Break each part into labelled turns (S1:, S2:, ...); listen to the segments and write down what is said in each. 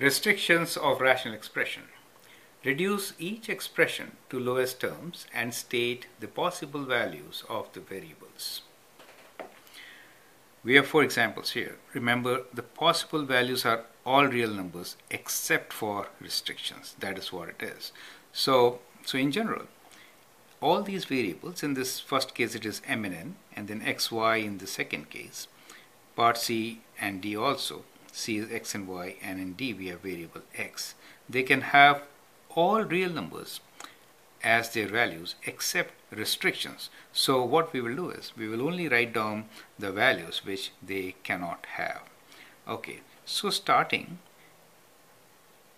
S1: Restrictions of rational expression. Reduce each expression to lowest terms and state the possible values of the variables. We have four examples here. Remember, the possible values are all real numbers except for restrictions. That is what it is. So, so in general, all these variables, in this first case it is m and n, and then x, y in the second case, part c and d also, c is x and y and in d we have variable x. They can have all real numbers as their values except restrictions. So what we will do is we will only write down the values which they cannot have. Okay so starting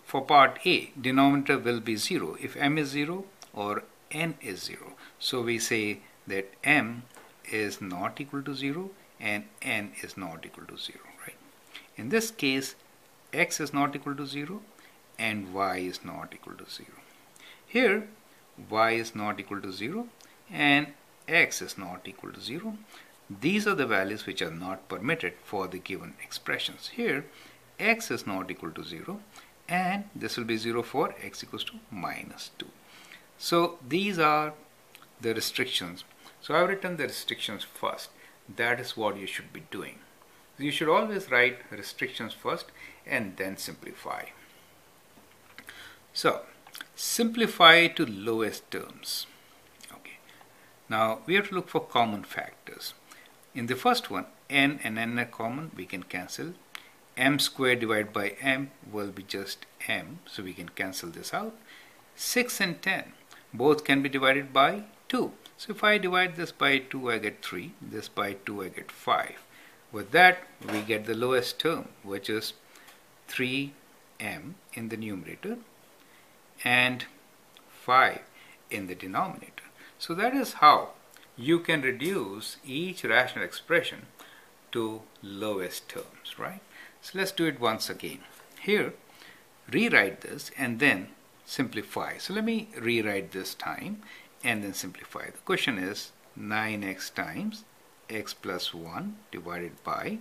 S1: for part A denominator will be 0 if m is 0 or n is 0 so we say that m is not equal to 0 and n is not equal to 0 in this case, x is not equal to 0 and y is not equal to 0. Here, y is not equal to 0 and x is not equal to 0. These are the values which are not permitted for the given expressions. Here, x is not equal to 0 and this will be 0 for x equals to minus 2. So these are the restrictions. So I've written the restrictions first. That is what you should be doing. You should always write restrictions first and then simplify. So, simplify to lowest terms. Okay. Now, we have to look for common factors. In the first one, n and n are common, we can cancel. m squared divided by m will be just m, so we can cancel this out. 6 and 10, both can be divided by 2. So if I divide this by 2, I get 3. This by 2, I get 5. With that, we get the lowest term, which is 3m in the numerator and 5 in the denominator. So that is how you can reduce each rational expression to lowest terms, right? So let's do it once again. Here, rewrite this and then simplify. So let me rewrite this time and then simplify. The question is 9x times x plus 1 divided by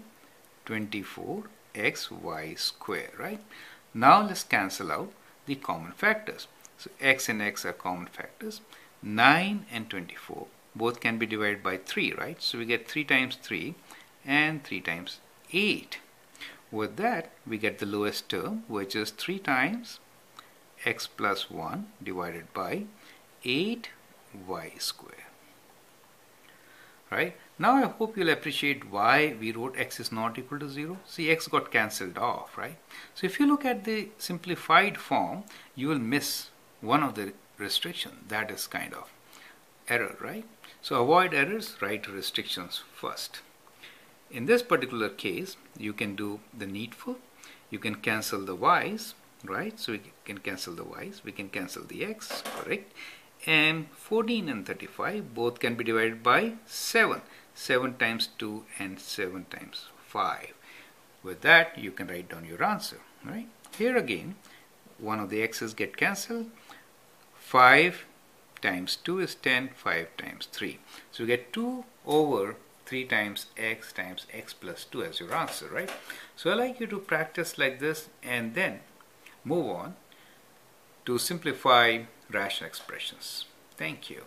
S1: 24xy square, right? Now let's cancel out the common factors. So x and x are common factors. 9 and 24 both can be divided by 3, right? So we get 3 times 3 and 3 times 8. With that, we get the lowest term, which is 3 times x plus 1 divided by 8y square right? Now I hope you'll appreciate why we wrote x is not equal to 0. See, x got cancelled off, right? So if you look at the simplified form, you will miss one of the restriction. That is kind of error, right? So avoid errors, write restrictions first. In this particular case, you can do the needful. You can cancel the y's, right? So we can cancel the y's. We can cancel the x, correct? And 14 and 35 both can be divided by 7 7 times 2 and 7 times 5 with that you can write down your answer right? Here again one of the x's get cancelled. 5 times 2 is 10 5 times 3 so you get 2 over 3 times x times x plus 2 as your answer right? So I like you to practice like this and then move on to simplify rational expressions. Thank you.